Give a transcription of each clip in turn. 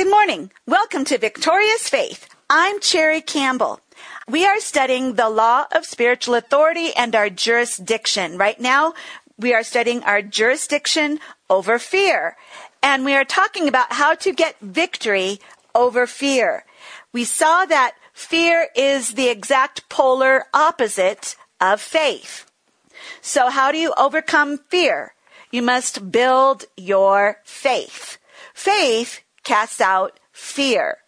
Good morning. Welcome to Victorious Faith. I'm Cherri Campbell. We are studying the law of spiritual authority and our jurisdiction. Right now, we are studying our jurisdiction over fear. And we are talking about how to get victory over fear. We saw that fear is the exact polar opposite of faith. So how do you overcome fear? You must build your faith. Faith casts out fear.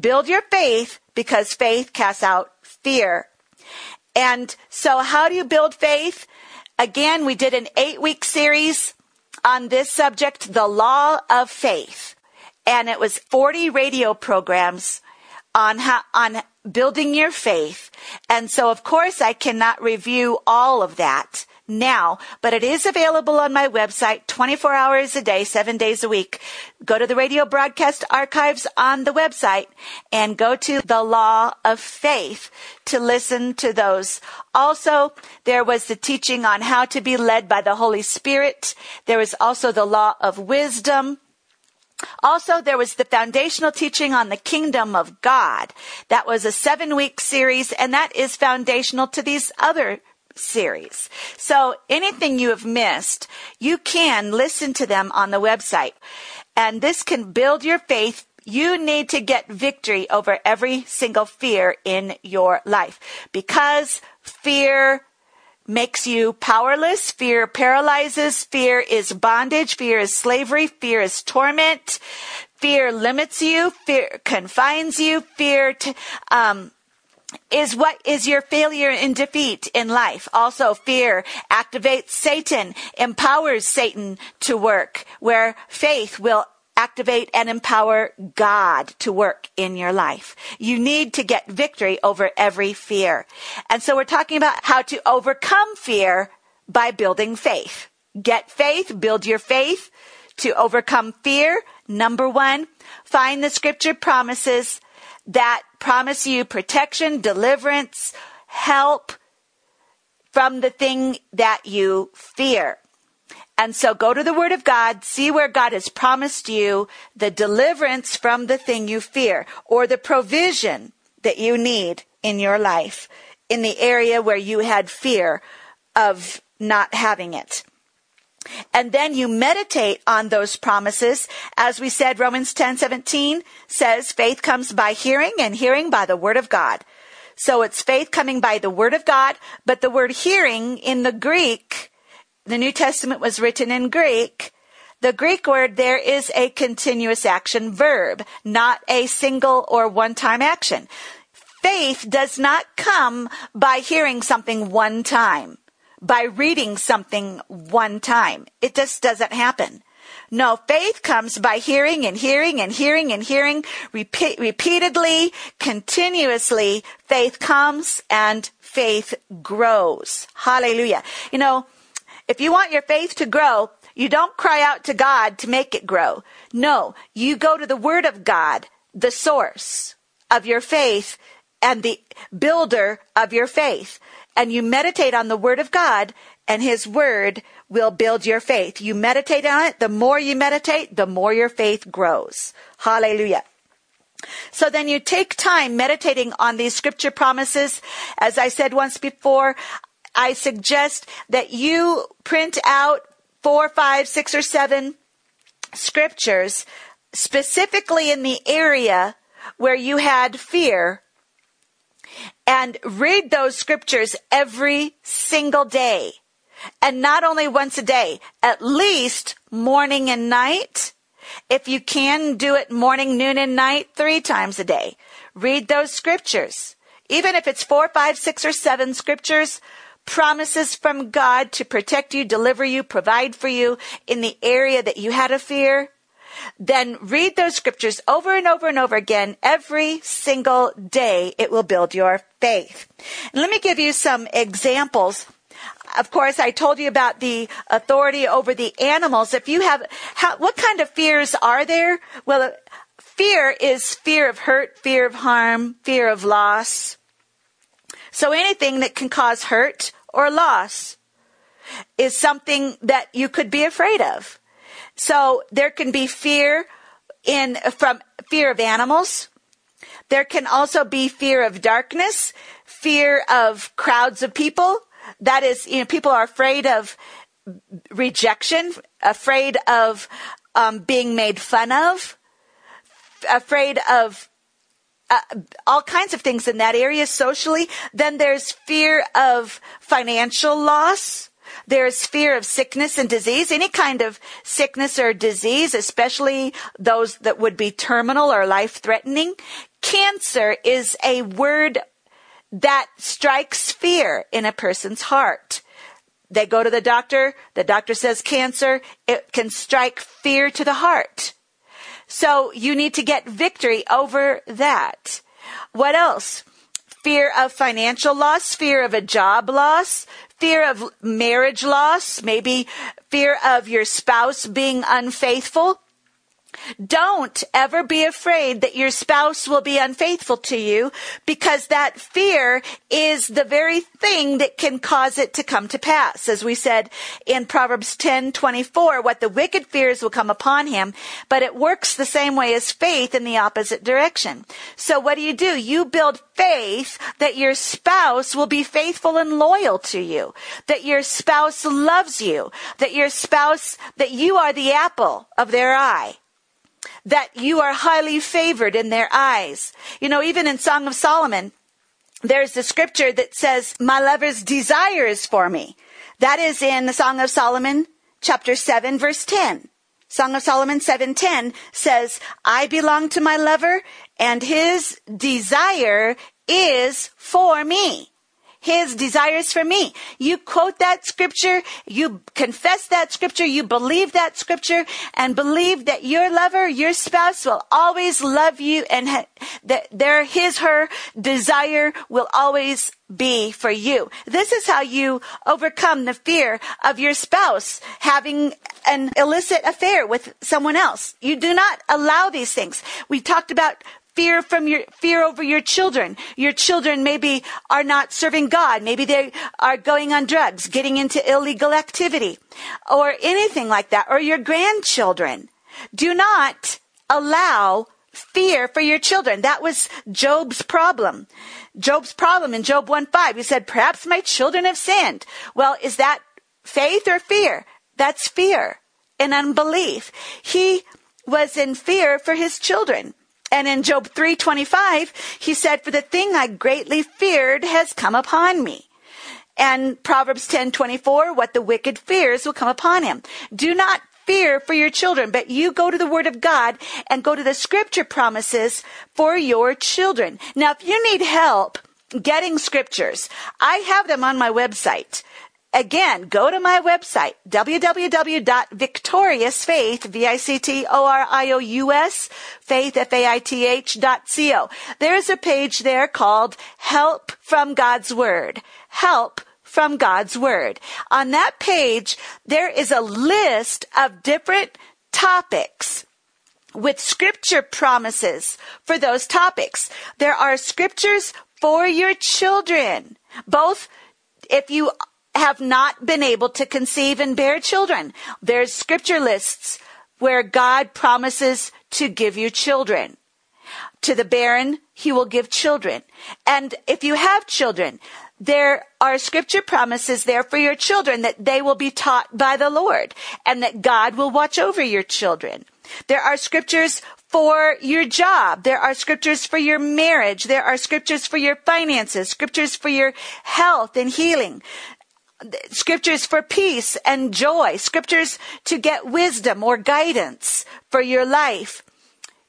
Build your faith because faith casts out fear. And so how do you build faith? Again, we did an eight week series on this subject, the law of faith. And it was 40 radio programs on how, on building your faith. And so, of course, I cannot review all of that now, but it is available on my website 24 hours a day, seven days a week. Go to the radio broadcast archives on the website and go to the law of faith to listen to those. Also, there was the teaching on how to be led by the Holy Spirit. There was also the law of wisdom. Also, there was the foundational teaching on the kingdom of God. That was a seven week series, and that is foundational to these other series. So anything you have missed, you can listen to them on the website. And this can build your faith. You need to get victory over every single fear in your life because fear makes you powerless. Fear paralyzes. Fear is bondage. Fear is slavery. Fear is torment. Fear limits you. Fear confines you. Fear t- um, is what is your failure and defeat in life. Also, fear activates Satan, empowers Satan to work, where faith will activate and empower God to work in your life. You need to get victory over every fear. And so we're talking about how to overcome fear by building faith. Get faith, build your faith to overcome fear. Number one, find the scripture promises that promise you protection, deliverance, help from the thing that you fear. And so go to the Word of God, see where God has promised you the deliverance from the thing you fear or the provision that you need in your life in the area where you had fear of not having it. And then you meditate on those promises. As we said, Romans 10, 17 says faith comes by hearing and hearing by the word of God. So it's faith coming by the word of God, but the word hearing in the Greek, the New Testament was written in Greek. The Greek word there is a continuous action verb, not a single or one time action. Faith does not come by hearing something one time by reading something one time. It just doesn't happen. No, faith comes by hearing and hearing and hearing and hearing repeat, repeatedly, continuously. Faith comes and faith grows. Hallelujah. You know, if you want your faith to grow, you don't cry out to God to make it grow. No, you go to the Word of God, the source of your faith and the builder of your faith and you meditate on the Word of God, and His Word will build your faith. You meditate on it. The more you meditate, the more your faith grows. Hallelujah. So then you take time meditating on these scripture promises. As I said once before, I suggest that you print out four, five, six, or seven scriptures specifically in the area where you had fear and read those scriptures every single day. And not only once a day, at least morning and night. If you can do it morning, noon, and night, three times a day. Read those scriptures. Even if it's four, five, six, or seven scriptures, promises from God to protect you, deliver you, provide for you in the area that you had a fear then read those scriptures over and over and over again every single day. It will build your faith. And let me give you some examples. Of course, I told you about the authority over the animals. If you have, how, what kind of fears are there? Well, fear is fear of hurt, fear of harm, fear of loss. So anything that can cause hurt or loss is something that you could be afraid of. So there can be fear in from fear of animals. There can also be fear of darkness, fear of crowds of people. That is, you know, people are afraid of rejection, afraid of um, being made fun of, afraid of uh, all kinds of things in that area socially. Then there's fear of financial loss. There's fear of sickness and disease, any kind of sickness or disease, especially those that would be terminal or life threatening. Cancer is a word that strikes fear in a person's heart. They go to the doctor, the doctor says cancer, it can strike fear to the heart. So you need to get victory over that. What else? Fear of financial loss, fear of a job loss, fear of marriage loss, maybe fear of your spouse being unfaithful. Don't ever be afraid that your spouse will be unfaithful to you because that fear is the very thing that can cause it to come to pass. As we said in Proverbs 10, 24, what the wicked fears will come upon him, but it works the same way as faith in the opposite direction. So what do you do? You build faith that your spouse will be faithful and loyal to you, that your spouse loves you, that your spouse, that you are the apple of their eye that you are highly favored in their eyes. You know, even in Song of Solomon, there's the scripture that says, my lover's desire is for me. That is in the Song of Solomon, chapter 7, verse 10. Song of Solomon 7:10 says, "I belong to my lover and his desire is for me." His desires for me. You quote that scripture, you confess that scripture, you believe that scripture, and believe that your lover, your spouse will always love you and ha- that their, his, her desire will always be for you. This is how you overcome the fear of your spouse having an illicit affair with someone else. You do not allow these things. We talked about fear from your fear over your children. Your children maybe are not serving God. Maybe they are going on drugs, getting into illegal activity or anything like that or your grandchildren. Do not allow fear for your children. That was Job's problem. Job's problem in Job 1-5. He said, perhaps my children have sinned. Well, is that faith or fear? That's fear and unbelief. He was in fear for his children. And in Job 3:25, he said, "For the thing I greatly feared has come upon me." And Proverbs 10:24, what the wicked fears will come upon him. Do not fear for your children, but you go to the word of God and go to the scripture promises for your children. Now, if you need help getting scriptures, I have them on my website. Again, go to my website, www.victoriousfaith, V-I-C-T-O-R-I-O-U-S, faith, F-A-I-T-H dot C-O. There's a page there called Help from God's Word. Help from God's Word. On that page, there is a list of different topics with scripture promises for those topics. There are scriptures for your children, both if you have not been able to conceive and bear children. There's scripture lists where God promises to give you children. To the barren, he will give children. And if you have children, there are scripture promises there for your children that they will be taught by the Lord and that God will watch over your children. There are scriptures for your job. There are scriptures for your marriage. There are scriptures for your finances, scriptures for your health and healing scriptures for peace and joy, scriptures to get wisdom or guidance for your life.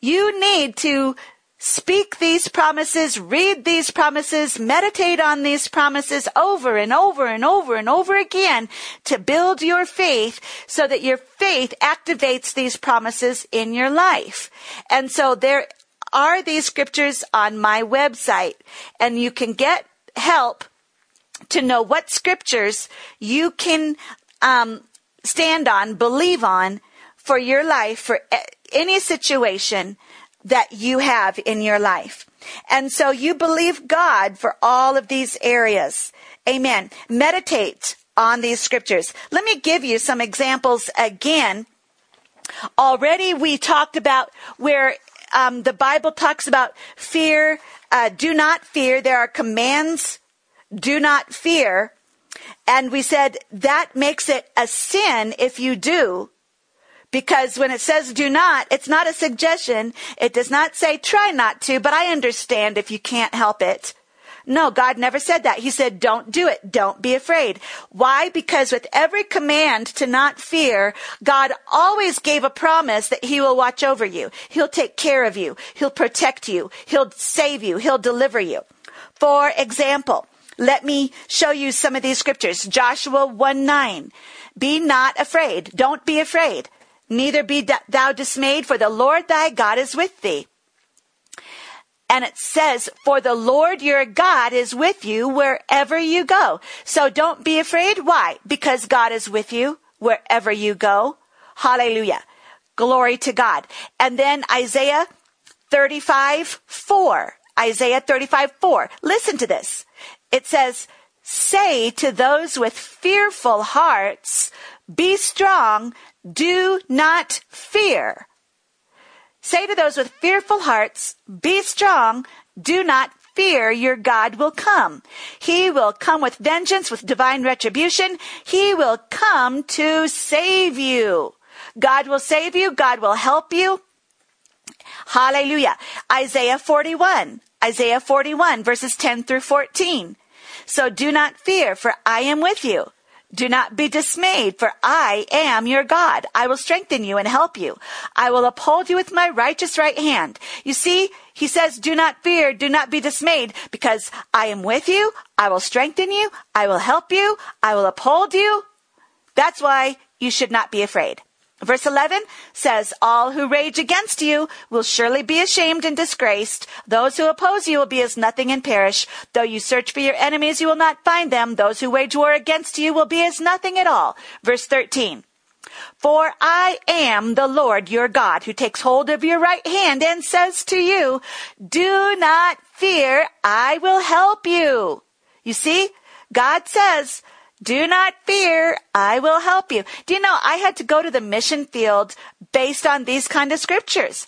You need to speak these promises, read these promises, meditate on these promises over and over and over and over again to build your faith so that your faith activates these promises in your life. And so there are these scriptures on my website and you can get help to know what scriptures you can um, stand on, believe on for your life, for any situation that you have in your life. And so you believe God for all of these areas. Amen. Meditate on these scriptures. Let me give you some examples again Already we talked about where um, the Bible talks about fear. Uh, do not fear. There are commands. Do not fear. And we said that makes it a sin if you do. Because when it says do not, it's not a suggestion. It does not say try not to, but I understand if you can't help it. No, God never said that. He said, don't do it. Don't be afraid. Why? Because with every command to not fear, God always gave a promise that he will watch over you. He'll take care of you. He'll protect you. He'll save you. He'll deliver you. For example, let me show you some of these scriptures. Joshua 1 9. Be not afraid. Don't be afraid. Neither be thou dismayed, for the Lord thy God is with thee. And it says, for the Lord your God is with you wherever you go. So don't be afraid. Why? Because God is with you wherever you go. Hallelujah. Glory to God. And then Isaiah 35, 4. Isaiah 35, 4. Listen to this. It says, say to those with fearful hearts, be strong, do not fear. Say to those with fearful hearts, be strong, do not fear, your God will come. He will come with vengeance, with divine retribution. He will come to save you. God will save you. God will help you. Hallelujah. Isaiah 41. Isaiah 41 verses 10 through 14. So do not fear, for I am with you. Do not be dismayed, for I am your God. I will strengthen you and help you. I will uphold you with my righteous right hand. You see, he says, do not fear, do not be dismayed, because I am with you. I will strengthen you. I will help you. I will uphold you. That's why you should not be afraid. Verse 11 says, All who rage against you will surely be ashamed and disgraced. Those who oppose you will be as nothing and perish. Though you search for your enemies, you will not find them. Those who wage war against you will be as nothing at all. Verse 13. For I am the Lord your God who takes hold of your right hand and says to you, Do not fear, I will help you. You see, God says, do not fear. I will help you. Do you know I had to go to the mission field based on these kind of scriptures?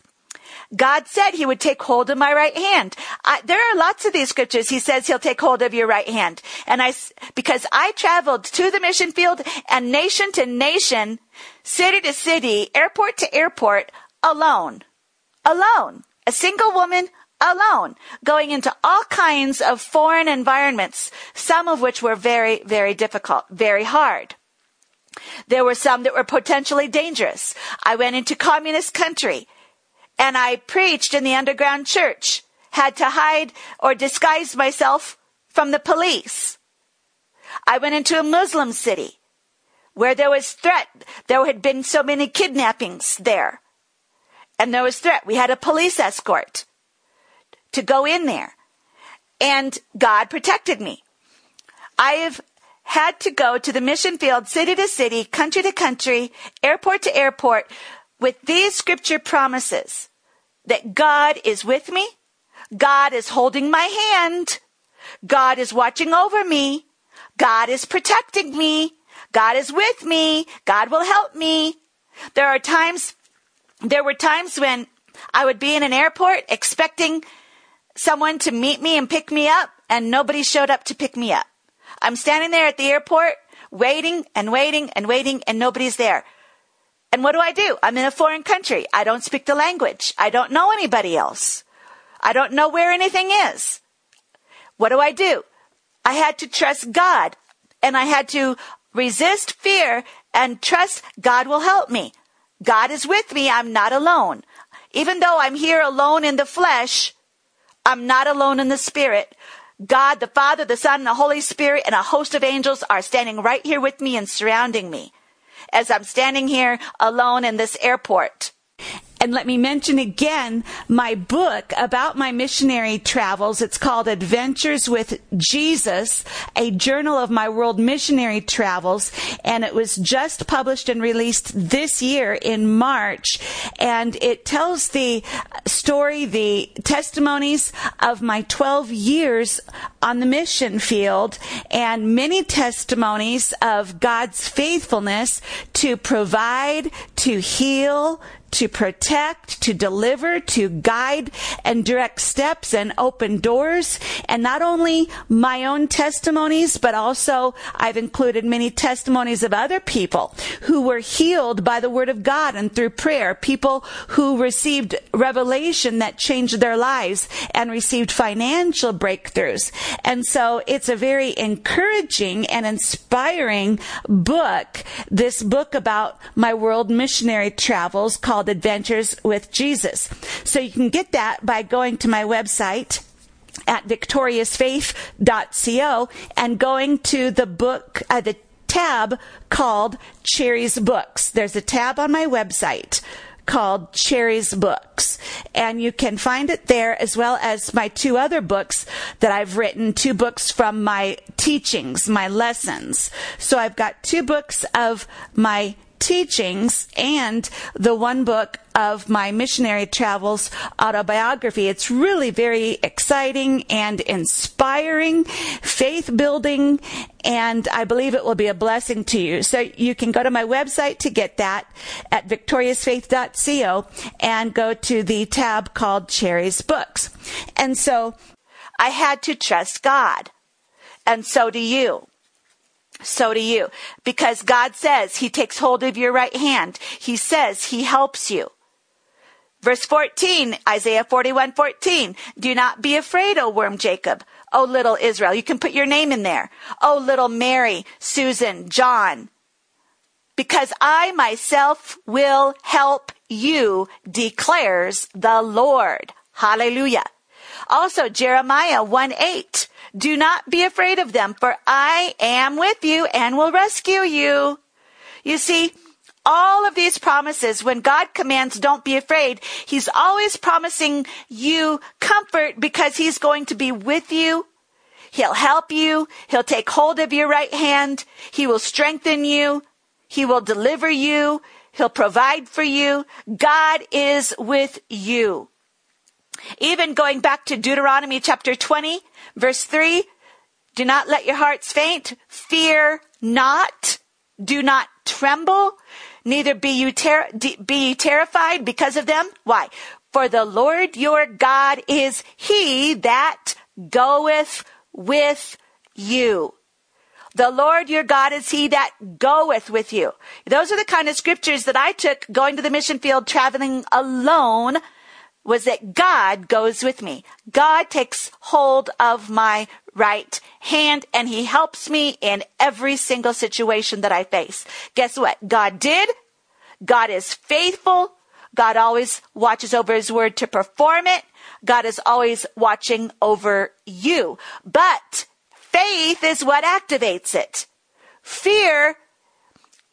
God said he would take hold of my right hand. I, there are lots of these scriptures. He says he'll take hold of your right hand. And I, because I traveled to the mission field and nation to nation, city to city, airport to airport, alone. Alone. A single woman, alone, going into all kinds of foreign environments, some of which were very, very difficult, very hard. There were some that were potentially dangerous. I went into communist country and I preached in the underground church, had to hide or disguise myself from the police. I went into a Muslim city where there was threat. There had been so many kidnappings there. And there was threat. We had a police escort to go in there. And God protected me. I have had to go to the mission field, city to city, country to country, airport to airport, with these scripture promises that God is with me. God is holding my hand. God is watching over me. God is protecting me. God is with me. God will help me. There are times, there were times when I would be in an airport expecting someone to meet me and pick me up, and nobody showed up to pick me up. I'm standing there at the airport waiting and waiting and waiting, and nobody's there. And what do I do? I'm in a foreign country. I don't speak the language. I don't know anybody else. I don't know where anything is. What do I do? I had to trust God and I had to resist fear and trust God will help me. God is with me. I'm not alone. Even though I'm here alone in the flesh, I'm not alone in the spirit. God, the Father, the Son, and the Holy Spirit, and a host of angels are standing right here with me and surrounding me as I'm standing here alone in this airport. And let me mention again my book about my missionary travels. It's called Adventures with Jesus, a journal of my world missionary travels. And it was just published and released this year in March. And it tells the story, the testimonies of my 12 years on the mission field and many testimonies of God's faithfulness to provide, to heal, to protect, to deliver, to guide and direct steps and open doors. And not only my own testimonies, but also I've included many testimonies of other people who were healed by the word of God and through prayer. People who received revelation that changed their lives and received financial breakthroughs. And so it's a very encouraging and inspiring book. This book about my world missionary travels called called Adventures with Jesus. So you can get that by going to my website at victoriousfaith.co and going to the book, uh, the tab called Cherri's Books. There's a tab on my website called Cherri's Books. And you can find it there as well as my two other books that I've written, two books from my teachings, my lessons. So I've got two books of my teachings and the one book of my missionary travels autobiography. It's really very exciting and inspiring, faith building, and I believe it will be a blessing to you. So you can go to my website to get that at victoriousfaith.co and go to the tab called Cherri's Books. And so I had to trust God. And so do you so do you. Because God says He takes hold of your right hand. He says He helps you. Verse 14, Isaiah 41, 14. Do not be afraid, O worm Jacob. O little Israel. You can put your name in there. O little Mary, Susan, John. Because I myself will help you, declares the Lord. Hallelujah. Also, Jeremiah 1, 8. Do not be afraid of them, for I am with you and will rescue you. You see, all of these promises, when God commands don't be afraid, He's always promising you comfort because He's going to be with you. He'll help you. He'll take hold of your right hand. He will strengthen you. He will deliver you. He'll provide for you. God is with you. Even going back to Deuteronomy chapter 20, verse 3, do not let your hearts faint. Fear not. Do not tremble. Neither be you ter- be terrified because of them. Why? For the Lord your God is he that goeth with you. The Lord your God is he that goeth with you. Those are the kind of scriptures that I took going to the mission field traveling alone was that God goes with me. God takes hold of my right hand and he helps me in every single situation that I face. Guess what? God did. God is faithful. God always watches over his word to perform it. God is always watching over you. But faith is what activates it. Fear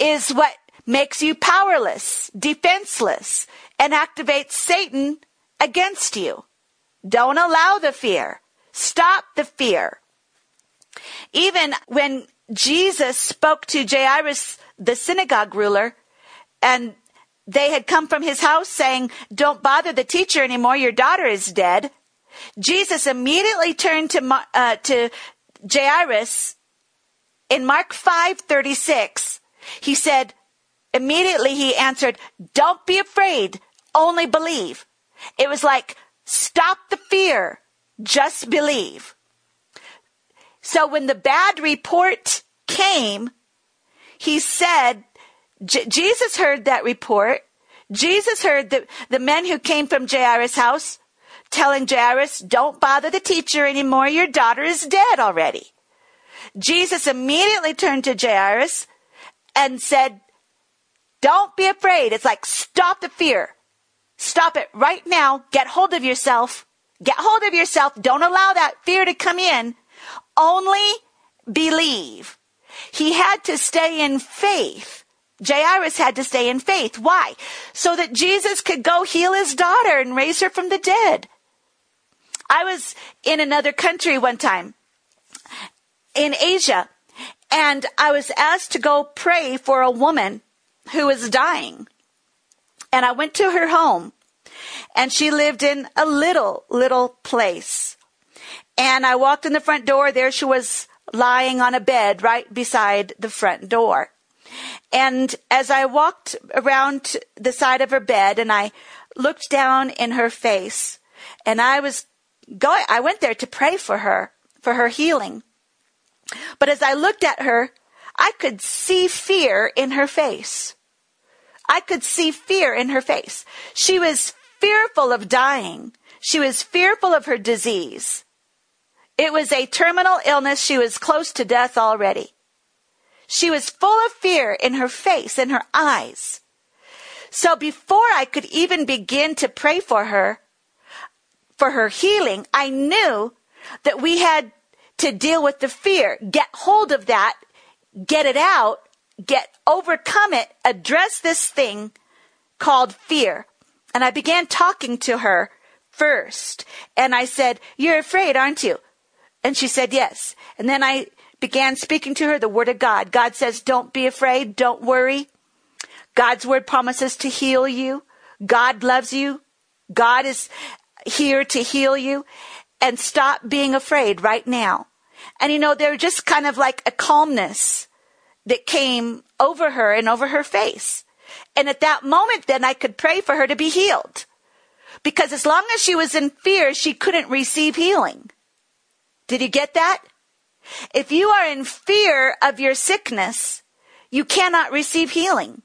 is what makes you powerless, defenseless, and activates Satan against you. Don't allow the fear. Stop the fear. Even when Jesus spoke to Jairus, the synagogue ruler, and they had come from his house saying, Don't bother the teacher anymore, your daughter is dead. Jesus immediately turned to, uh, to Jairus in Mark 5:36. He said, immediately he answered, "Don't be afraid, only believe." It was like, stop the fear, just believe. So when the bad report came, he said, J- Jesus heard that report. Jesus heard the, the men who came from Jairus' house telling Jairus, don't bother the teacher anymore. Your daughter is dead already. Jesus immediately turned to Jairus and said, don't be afraid. It's like, stop the fear. Stop it right now. Get hold of yourself. Get hold of yourself. Don't allow that fear to come in. Only believe. He had to stay in faith. Jairus had to stay in faith. Why? So that Jesus could go heal his daughter and raise her from the dead. I was in another country one time in Asia and I was asked to go pray for a woman who was dying. And I went to her home and she lived in a little, little place. And I walked in the front door. There she was lying on a bed right beside the front door. And as I walked around the side of her bed and I looked down in her face and I was going, I went there to pray for her, for her healing. But as I looked at her, I could see fear in her face. I could see fear in her face. She was fearful of dying. She was fearful of her disease. It was a terminal illness. She was close to death already. She was full of fear in her face and her eyes. So before I could even begin to pray for her, for her healing, I knew that we had to deal with the fear, get hold of that, get it out, get overcome it, address this thing called fear. And I began talking to her first. And I said, You're afraid, aren't you? And she said, Yes. And then I began speaking to her the word of God. God says, Don't be afraid. Don't worry. God's word promises to heal you. God loves you. God is here to heal you and stop being afraid right now. And you know, there just kind of like a calmness that came over her and over her face. And at that moment, then I could pray for her to be healed. Because as long as she was in fear, she couldn't receive healing. Did you get that? If you are in fear of your sickness, you cannot receive healing.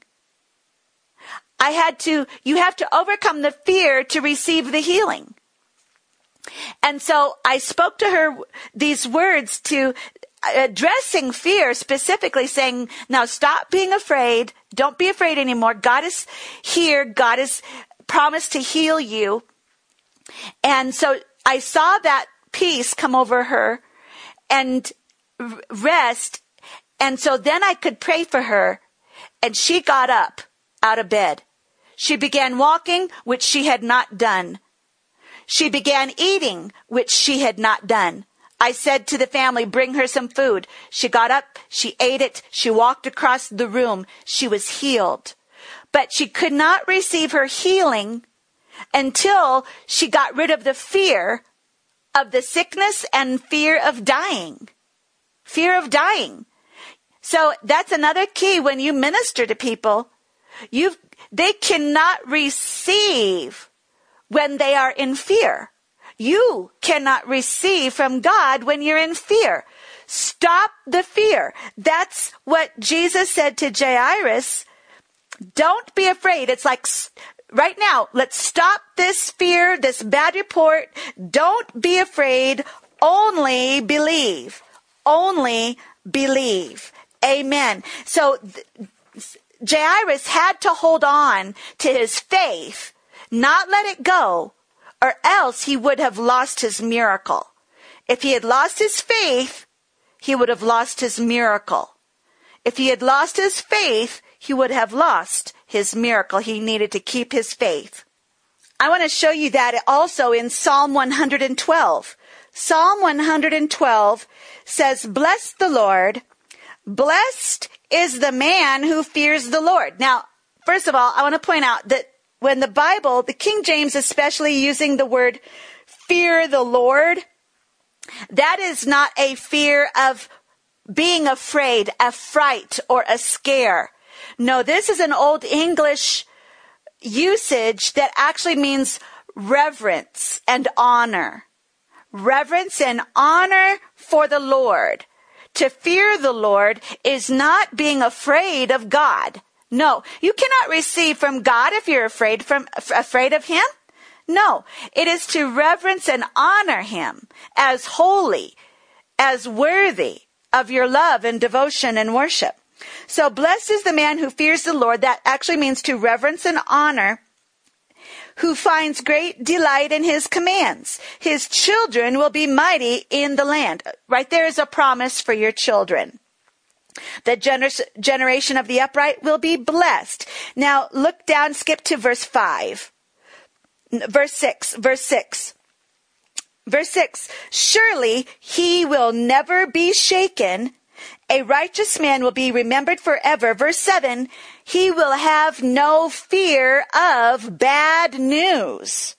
I had to, you have to overcome the fear to receive the healing. And so I spoke to her these words to addressing fear specifically saying, now stop being afraid. Don't be afraid anymore. God is here. God has promised to heal you. And so I saw that peace come over her and rest. And so then I could pray for her and she got up out of bed. She began walking, which she had not done. She began eating, which she had not done. I said to the family, bring her some food. She got up, she ate it, she walked across the room. She was healed. But she could not receive her healing until she got rid of the fear of the sickness and fear of dying. Fear of dying. So that's another key when you minister to people. You they cannot receive when they are in fear. You cannot receive from God when you're in fear. Stop the fear. That's what Jesus said to Jairus. Don't be afraid. It's like right now, let's stop this fear, this bad report. Don't be afraid. Only believe. Only believe. Amen. So Jairus had to hold on to his faith not let it go, or else he would have lost his miracle. If he had lost his faith, he would have lost his miracle. If he had lost his faith, he would have lost his miracle. He needed to keep his faith. I want to show you that also in Psalm 112. Psalm 112 says, Bless the Lord. Blessed is the man who fears the Lord. Now, first of all, I want to point out that when the Bible, the King James especially using the word fear the Lord, that is not a fear of being afraid, a fright, or a scare. No, this is an old English usage that actually means reverence and honor. Reverence and honor for the Lord. To fear the Lord is not being afraid of God. No, you cannot receive from God if you're afraid from afraid of him. No, it is to reverence and honor him as holy, as worthy of your love and devotion and worship. So blessed is the man who fears the Lord. That actually means to reverence and honor who finds great delight in his commands. His children will be mighty in the land. Right there is a promise for your children. The gener- generation of the upright will be blessed. Now look down, skip to verse 5. Verse 6, verse 6. Verse 6 Surely he will never be shaken. A righteous man will be remembered forever. Verse 7 He will have no fear of bad news.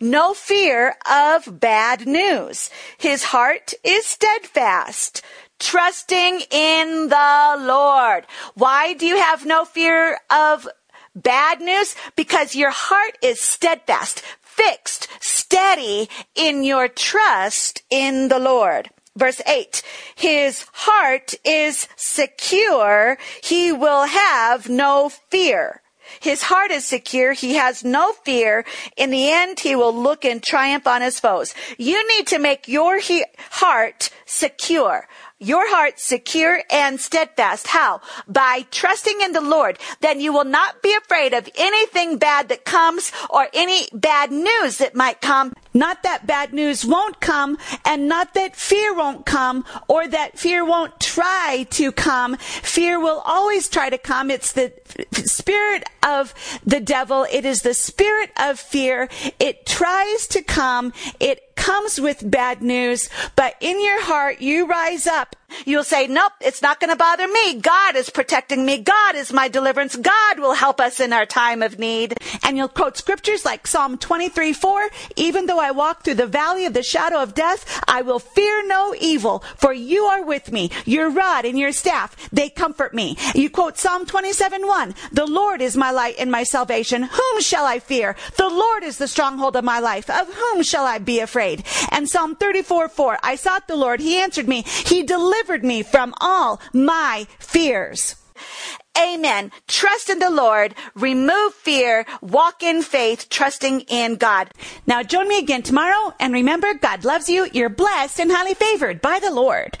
No fear of bad news. His heart is steadfast trusting in the Lord. Why do you have no fear of bad news? Because your heart is steadfast, fixed, steady in your trust in the Lord. Verse 8, his heart is secure. He will have no fear. His heart is secure. He has no fear. In the end, he will look in triumph on his foes. You need to make your he- heart secure your heart secure and steadfast. How? By trusting in the Lord. Then you will not be afraid of anything bad that comes or any bad news that might come. Not that bad news won't come and not that fear won't come or that fear won't try to come. Fear will always try to come. It's the spirit of the devil. It is the spirit of fear. It tries to come. It comes with bad news, but in your heart, you rise up. You'll say, nope, it's not going to bother me. God is protecting me. God is my deliverance. God will help us in our time of need. And you'll quote scriptures like Psalm 23, 4, even though I walk through the valley of the shadow of death, I will fear no evil, for you are with me. Your rod and your staff, they comfort me. You quote Psalm 27, 1, the Lord is my light and my salvation. Whom shall I fear? The Lord is the stronghold of my life. Of whom shall I be afraid? And Psalm 34 4, I sought the Lord. He answered me. He delivered me from all my fears. Amen. Trust in the Lord, remove fear, walk in faith, trusting in God. Now join me again tomorrow and remember God loves you. You're blessed and highly favored by the Lord.